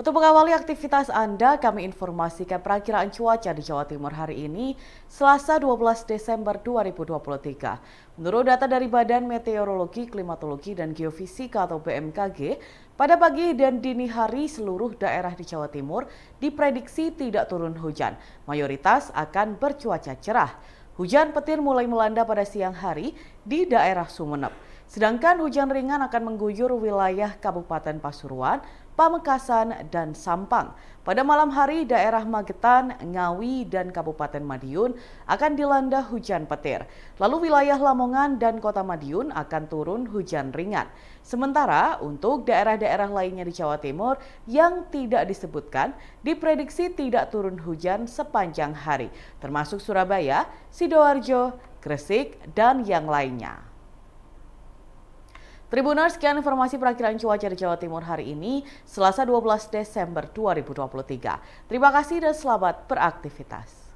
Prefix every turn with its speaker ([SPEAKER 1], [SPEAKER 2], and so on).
[SPEAKER 1] Untuk mengawali aktivitas Anda, kami informasikan perakiraan cuaca di Jawa Timur hari ini, Selasa 12 Desember 2023. Menurut data dari Badan Meteorologi, Klimatologi, dan Geofisika atau BMKG, pada pagi dan dini hari seluruh daerah di Jawa Timur diprediksi tidak turun hujan. Mayoritas akan bercuaca cerah. Hujan petir mulai melanda pada siang hari di daerah Sumeneb. Sedangkan hujan ringan akan mengguyur wilayah Kabupaten Pasuruan, Pamekasan, dan Sampang. Pada malam hari, daerah Magetan, Ngawi, dan Kabupaten Madiun akan dilanda hujan petir. Lalu wilayah Lamongan dan Kota Madiun akan turun hujan ringan. Sementara untuk daerah-daerah lainnya di Jawa Timur yang tidak disebutkan, diprediksi tidak turun hujan sepanjang hari, termasuk Surabaya, Sidoarjo, Gresik, dan yang lainnya. Tribuners, sekian informasi perakiraan cuaca di Jawa Timur hari ini, Selasa 12 Desember 2023. Terima kasih dan selamat beraktivitas.